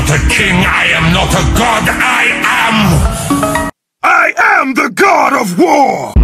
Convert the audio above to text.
not a king, I am not a god, I am... I am the god of war!